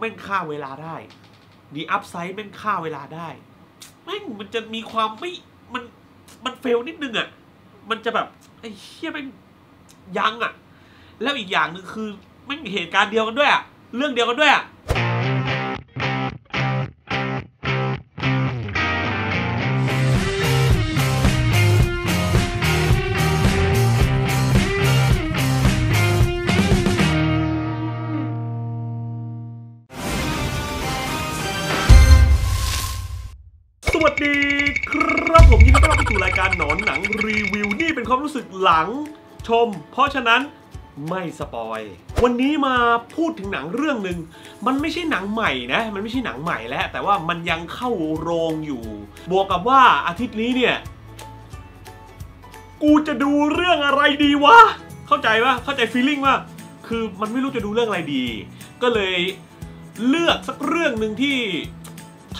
แม่งฆ่าเวลาได้ดีอัพไซด์แม่งฆ่าเวลาได้แม่งมันจะมีความไม่มันมันเฟลนิดนึงอะ่ะ มันจะแบบไอ้เชี่ยแม่งยังอะ่ะ แล้วอีกอย่างหนึ่งคือแม่งเหตุการณ์เดียวกันด้วยอะ่ะเรื่องเดียวกันด้วยอะ่ะ หลังชม เพราะฉะนั้นไม่ spoil วันนี้มาพูดถึงหนังเรื่องหนึ่งมันไม่ใช่หนังใหม่นะ มันไม่ใช่หนังใหม่แล้ว แต่ว่ามันยังเข้าโรงอยู่ บวกกับว่าอาทิตย์นี้เนี่ย กูจะดูเรื่องอะไรดีวะ เข้าใจปะเข้าใจ feeling ว่า คือมันไม่รู้จะดูเรื่องอะไรดี ก็เลยเลือกสักเรื่องหนึ่งที่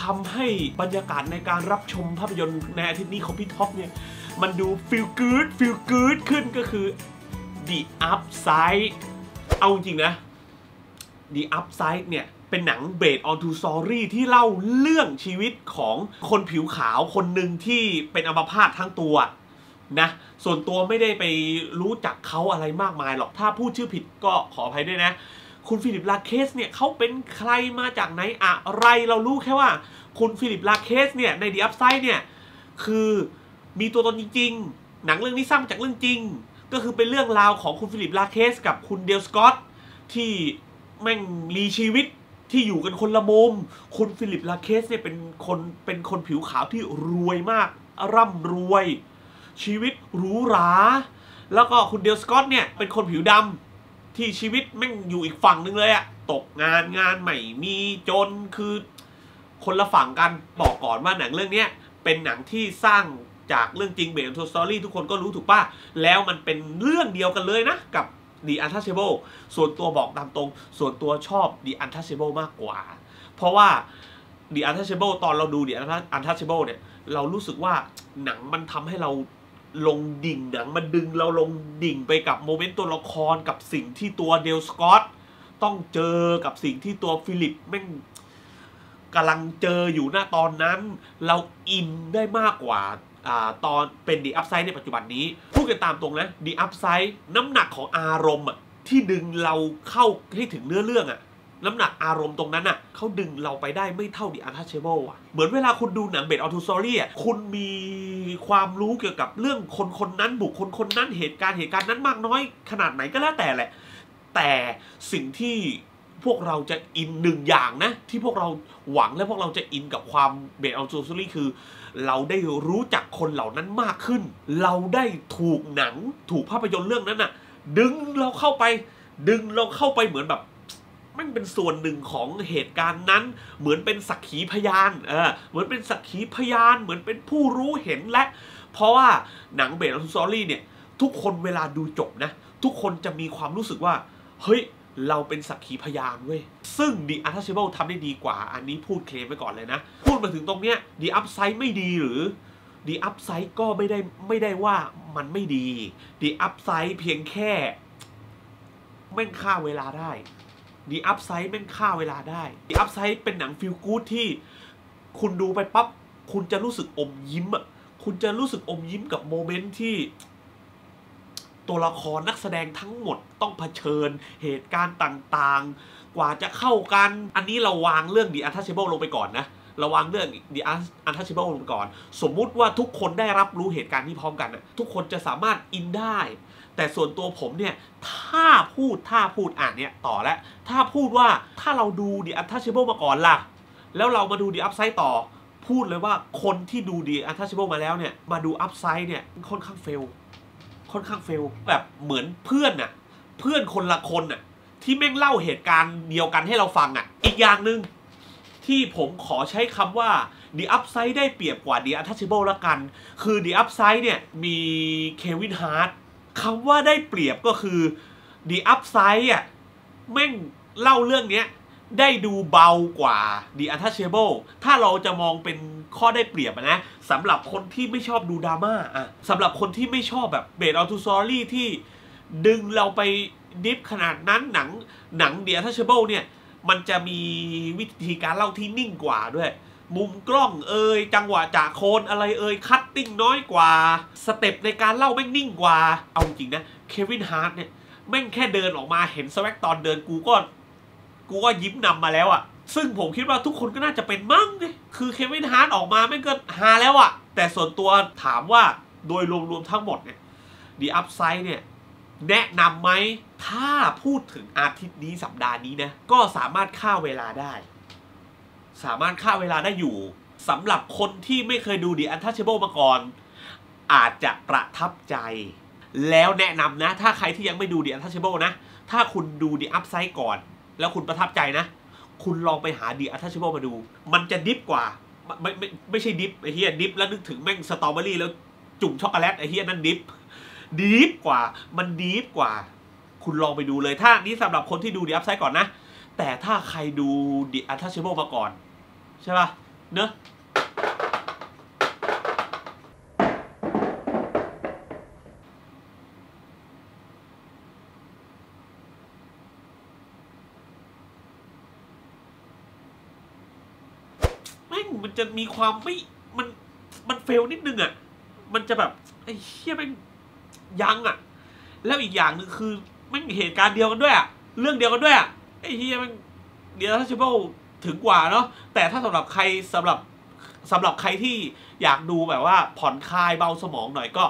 ทำให้บรรยากาศในการรับชมภาพยนตร์ในอาทิตย์นี้ของพี่ท็อปเนี่ย มันดู feel good feel good ขึ้นก็คือ The Upside เอาจริงนะ The Upside เนี่ย เป็นหนัง based on true story ที่เล่าเรื่องชีวิตของคนผิวขาวคนหนึ่งที่เป็นอัมพาตทั้งตัวนะ ส่วนตัวไม่ได้ไปรู้จักเขาอะไรมากมายหรอก ถ้าพูดชื่อผิดก็ขออภัยด้วยนะ คุณฟิลิปลาเคสเนี่ยเขาเป็นใครมาจากไหนอะไรเรารู้แค่ว่า คุณฟิลิปลาแคสเนี่ยใน The Upside เนี่ยคือ มีตัวตนจริง ๆ หนังเรื่องนี้สร้างมาจากเรื่องจริง ก็คือเป็นเรื่องราวของคุณฟิลิปลาแคสกับคุณเดลสกอตต์ที่แม่งมีชีวิตที่อยู่กันคนละมุม คุณฟิลิปลาแคสเนี่ยเป็นคนเป็นคนผิวขาวที่รวยมาก ร่ำรวย ชีวิตหรูหรา แล้วก็คุณเดลสกอตต์เนี่ยเป็นคนผิวดำที่ชีวิตแม่งอยู่อีกฝั่งหนึ่งเลยอะตกงานงานใหม่มีจนคือคนละฝั่งกันบอกก่อนว่าหนังเรื่องนี้เป็นหนังที่สร้าง จากเรื่องจริงเบสทูสตอรี่ทุกคนก็รู้ถูกป่ะ แล้วมันเป็นเรื่องเดียวกันเลยนะ กับ The Untouchable ส่วนตัวบอกตามตรง ส่วนตัวชอบ The Untouchable มากกว่า เพราะว่า The Untouchable ตอนเราดู The Untouchable เนี่ย เรารู้สึกว่าหนังมันทำให้เราลงดิ่งหนังมันดึงเราลงดิ่งไปกับ moment ตัวละครกับสิ่งที่ตัวเดลสกอตต์ต้องเจอกับสิ่งที่ตัวฟิลิปแม่งกำลังเจออยู่หน้าตอนนั้น เราอินได้มากกว่า ตอนเป็น The Upside ในปัจจุบันนี้ พูดกันตามตรงนะ The Upside น้ำหนักของอารมณ์อะที่ดึงเราเข้าให้ถึงเนื้อเรื่องอะน้ำหนักอารมณ์ตรงนั้นอะเขาดึงเราไปได้ไม่เท่า The Untouchable อะเหมือนเวลาคุณดูหนัง based on true story อะคุณมีความรู้เกี่ยวกับเรื่องคนคนนั้นบุคคลคนนั้นเหตุการณ์เหตุการณ์นั้นมากน้อยขนาดไหนก็แล้วแต่แหละ แต่สิ่งที่พวกเราจะอินหนึ่งอย่างนะ ที่พวกเราหวังและพวกเราจะอินกับความเบสออทูซอรี่คือ เราได้รู้จักคนเหล่านั้นมากขึ้น เราได้ถูกหนังถูกภาพยนตร์เรื่องนั้นน่ะ ดึงเราเข้าไป ดึงเราเข้าไปเหมือนแบบมันเป็นส่วนหนึ่งของเหตุการณ์นั้น เหมือนเป็นสักขีพยานเออเหมือนเป็นสักขีพยาน เหมือนเป็นผู้รู้เห็นและ เพราะว่าหนังเบสออฟซอรี่เนี่ย ทุกคนเวลาดูจบนะ ทุกคนจะมีความรู้สึกว่า เฮ้ย เราเป็นสักขีพยานเว้ย ซึ่ง The Untouchable ทำได้ดีกว่า อันนี้พูดเคลมไว้ก่อนเลยนะ พูดมาถึงตรงเนี้ย The Upside ไม่ดีหรือ The Upside ก็ไม่ได้ไม่ได้ว่ามันไม่ดี The Upside เพียงแค่แม่งฆ่าเวลาได้ The Upside แม่งฆ่าเวลาได้ The Upside เป็นหนัง feel good ที่คุณดูไปปั๊บคุณจะรู้สึกอมยิ้มอะ คุณจะรู้สึกอมยิ้มกับ moment ที่ ตัวละครนักแสดงทั้งหมดต้องเผชิญเหตุการณ์ต่างๆ กว่าจะเข้ากัน อันนี้เราวางเรื่อง The Untouchable ลงไปก่อนนะเราวางเรื่อง The Untouchable ลงไปก่อน สมมุติว่าทุกคนได้รับรู้เหตุการณ์ที่พร้อมกันนะทุกคนจะสามารถอินได้ แต่ส่วนตัวผมเนี่ย ถ้าพูดถ้าพูดอ่านเนี่ยต่อแล้ว ถ้าพูดว่าถ้าเราดู The Untouchable มาก่อนล่ะ แล้วเรามาดู The Upside ต่อพูดเลยว่าคนที่ดู The Untouchable มาแล้วเนี่ย มาดู Upside เนี่ยค่อนข้างเฟล ค่อนข้างเฟลแบบเหมือนเพื่อนน่ะ เพื่อนคนละคนน่ะ ที่แม่งเล่าเหตุการณ์เดียวกันให้เราฟังอะ อีกอย่างหนึ่งที่ผมขอใช้คำว่า The Upside ได้เปรียบกว่า The Untouchable ละกัน คือ The Upside เนี่ยมีเควินฮาร์ตคำว่าได้เปรียบก็คือ The Upside อะแม่งเล่าเรื่องเนี้ย ได้ดูเบากว่า The Untouchable ถ้าเราจะมองเป็นข้อได้เปรียบนะสำหรับคนที่ไม่ชอบดูดราม่าอะสำหรับคนที่ไม่ชอบแบบ based on true story ที่ดึงเราไป deep ขนาดนั้นหนังหนัง The Untouchable เนี่ย มันจะมีวิธีการเล่าที่นิ่งกว่าด้วย มุมกล้องเอ่ยจังหวะจะโคนอะไรเอ่ย cutting น้อยกว่า step ในการเล่าแม่งนิ่งกว่า เอาจริงนะเควินฮาร์ตเนี่ยแม่งแค่เดินออกมาเห็น swag ตอนเดินกูก็ กูก็ยิ้มนำมาแล้วอะซึ่งผมคิดว่าทุกคนก็น่าจะเป็นมั้งเนี่ยคือเควินฮาร์ตออกมาแม่งก็ฮาแล้วอะแต่ส่วนตัวถามว่าโดยรวมๆทั้งหมดเนี่ย The Upside เนี่ยแนะนำไหมถ้าพูดถึงอาทิตย์นี้สัปดาห์นี้นะ ก็สามารถฆ่าเวลาได้ สามารถฆ่าเวลาได้อยู่สำหรับคนที่ไม่เคยดู The Untouchable มาก่อน อาจจะประทับใจ แล้วแนะนำนะ ถ้าใครที่ยังไม่ดู The Untouchable นะ ถ้าคุณดู The Upside ก่อน แล้วคุณประทับใจนะ คุณลองไปหา The Untouchable มาดู มันจะ dip กว่า ไม่ไม่ไม่ใช่ dip ไอ้เหี้ย dip แล้วนึกถึงแม่งสตรอเบอรี่แล้วจุ่มช็อกโกแลตไอ้เหี้ยนั่น dip deep กว่า มัน deep กว่า คุณลองไปดูเลย ถ้านี่สำหรับคนที่ดู The Upside ก่อนนะ แต่ถ้าใครดูดีอั t ทัชเบิลมาก่อน ใช่ป่ะ เนอะ งมันจะมีความไม่มันมันเฟลนิดนึงอะ่ะ มันจะแบบไอ้เชี่ยแม่งยังอะ แล้วอีกอย่างหนึ่งคือมันมีเหตุการณ์เดียวกันด้วยอะเรื่องเดียวกันด้วยอะไอ้เฮีย The Untouchable ถึงกว่าเนาะแต่ถ้าสำหรับใครสำหรับสำหรับใครที่อยากดูแบบว่าผ่อนคลายเบาสมองหน่อยก็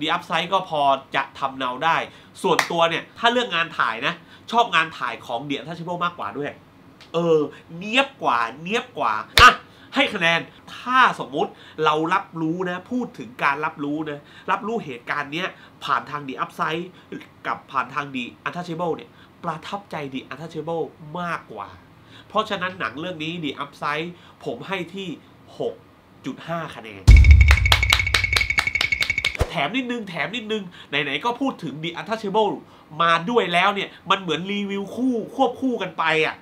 The Upside ก็พอจะทำเนาได้ ส่วนตัวเนี่ย ถ้าเรื่องงานถ่ายนะ ชอบงานถ่ายของ The Untouchable มากกว่าด้วย เออ เนียบกว่า เนียบกว่า อะ ให้คะแนน ถ้าสมมุติเรารับรู้นะ พูดถึงการรับรู้นะ รับรู้เหตุการณ์เนี้ย ผ่านทาง The Upside กับผ่านทาง The Untouchable เนี่ย ประทับใจ The Untouchable มากกว่า เพราะฉะนั้นหนังเรื่องนี้ The Upside ผมให้ที่ 6.5 คะแนนแถมนิดนึงแถมนิดนึง ไหน ๆ ก็พูดถึง The Untouchable มาด้วยแล้วเนี่ย มันเหมือนรีวิวคู่ควบคู่กันไปอะ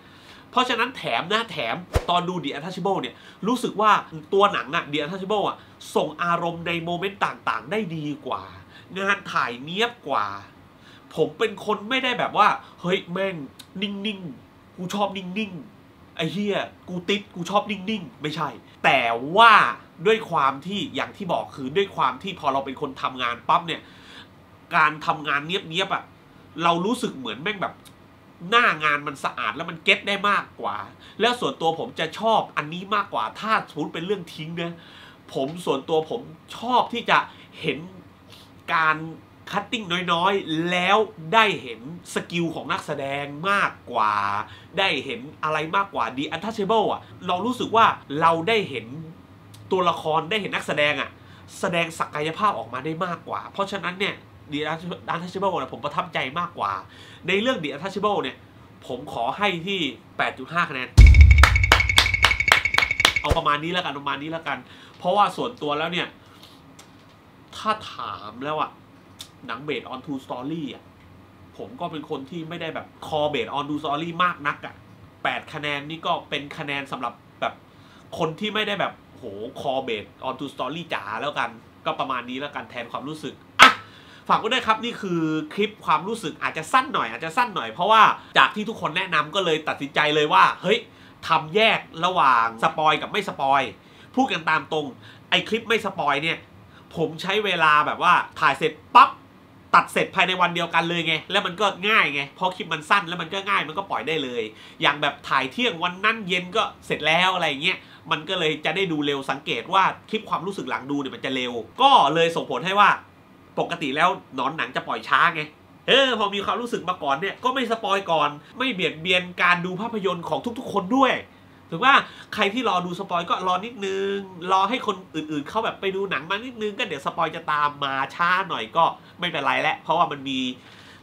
เพราะฉะนั้นแถมนะแถมตอนดู The Untouchable เนี่ยรู้สึกว่าตัวหนังอะ The Untouchable อะส่งอารมณ์ในโมเมนต์ต่างๆ ได้ดีกว่า งานถ่ายเนี้ยบกว่า ผมเป็นคนไม่ได้แบบว่า เฮ้ยแม่งนิ่งๆ กูชอบนิ่งๆ ไอ้เฮียกูติดกูชอบนิ่งๆ ไม่ใช่ แต่ว่าด้วยความที่อย่างที่บอกคือด้วยความที่พอเราเป็นคนทำงานปั๊บเนี่ย การทำงานเนี้ยบๆอะเรารู้สึกเหมือนแม่งแบบ หน้างานมันสะอาดแล้วมัน get ได้มากกว่า แล้วส่วนตัวผมจะชอบอันนี้มากกว่า ถ้าสมมติเป็นเรื่อง acting นะผมส่วนตัวผมชอบที่จะเห็นการ cutting น้อยๆ แล้วได้เห็น skill ของนักแสดงมากกว่า ได้เห็นอะไรมากกว่า The Untouchable อะ เรารู้สึกว่าเราได้เห็นตัวละครได้เห็นนักแสดงอะ แสดงศักยภาพออกมาได้มากกว่า เพราะฉะนั้นเนี่ย The Untouchable เนี่ยผมประทับใจมากกว่า ในเรื่อง The Untouchable เนี่ย ผมขอให้ที่ 8.5 คะแนน เอาประมาณนี้แล้วกันประมาณนี้แล้วกัน เพราะว่าส่วนตัวแล้วเนี่ย ถ้าถามแล้วอะหนัง based on true story อะผมก็เป็นคนที่ไม่ได้แบบคอ based on true story มากนักอะแปดคะแนนนี่ก็เป็นคะแนนสำหรับแบบคนที่ไม่ได้แบบโหคอ based on true story จ๋าแล้วกัน ก็ประมาณนี้แล้วกันแทนความรู้สึก ฝากไว้ด้วยครับนี่คือคลิปความรู้สึกอาจจะสั้นหน่อยอาจจะสั้นหน่อยเพราะว่าจากที่ทุกคนแนะนำก็เลยตัดสินใจเลยว่า เฮ้ยทำแยกระหว่าง spoil กับไม่ spoil พูดกันตามตรงไอคลิปไม่ spoil เนี่ยผมใช้เวลาแบบว่าถ่ายเสร็จปั๊บตัดเสร็จภายในวันเดียวกันเลยไง แล้วมันก็ง่ายไงเพราะคลิปมันสั้นแล้วมันก็ง่ายมันก็ปล่อยได้เลย อย่างแบบถ่ายเที่ยงวันนั้นเย็นก็เสร็จแล้วอะไรเงี้ยมันก็เลยจะได้ดูเร็วสังเกตว่าคลิปความรู้สึกหลังดูเนี่ยมันจะเร็ว ก็เลยส่งผลให้ว่า ปกติแล้วหนอนหนังจะปล่อยช้าไงเออพอมีความรู้สึกมาก่อนเนี่ยก็ไม่ spoil ก่อน ไม่เบียดเบียนการดูภาพยนตร์ของทุกๆ คนด้วยถือว่าใครที่รอดู spoil ก็รอนิดนึง รอให้คนอื่นๆ เขาแบบไปดูหนังมานิดนึง ก็เดี๋ยว spoil จะตามมาช้าหน่อยก็ไม่เป็นไรแหละเพราะว่ามันมี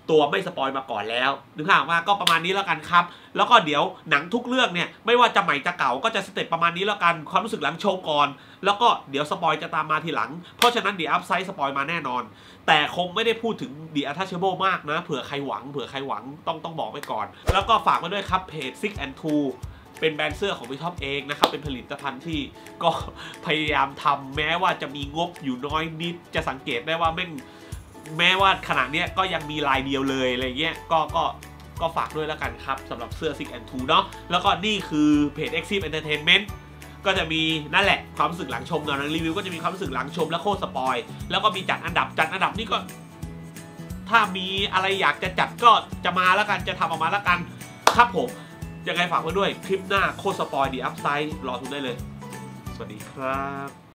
ตัวไม่ spoil มาก่อนแล้วนึกภาพว่าก็ประมาณนี้แล้วกันครับ แล้วก็เดี๋ยวหนังทุกเรื่องเนี่ยไม่ว่าจะใหม่จะเก่าก็จะ step ประมาณนี้แล้วกันความรู้สึกหลังชมก่อน แล้วก็เดี๋ยว spoil จะตามมาทีหลัง เพราะฉะนั้นเดี๋ยว Upside spoil มาแน่นอน แต่คงไม่ได้พูดถึง The Untouchable มากนะเผื่อใครหวังเผื่อใครหวังต้องต้องบอกไว้ก่อน แล้วก็ฝากมาด้วยครับเพจ Six and Two เป็นแบรนด์เสื้อของพี่ท็อปเองนะครับ เป็นผลิตภัณฑ์ที่ก็พยายามทำแม้ว่าจะมีงบอยู่น้อยนิด จะสังเกตได้ว่าแม่ง แม้ว่าขนาดเนี้ยก็ยังมีลายเดียวเลยอะไรเงี้ยก็ก็ก็ฝากด้วยแล้วกันครับสำหรับเสื้อ Six and Two เนาะแล้วก็นี่คือเพจ Exif Entertainment ก็จะมีนั่นแหละความรู้สึกหลังชมเนาะรีวิวก็จะมีความรู้สึกหลังชมและโคตร spoil แล้วก็มีจัดอันดับจัดอันดับนี่ก็ ถ้ามีอะไรอยากจะจัดก็จะมาแล้วกันจะทำออกมาแล้วกันครับผมยังไงฝากไว้ด้วยคลิปหน้าโคตร spoil The Upside รอชมได้เลย สวัสดีครับ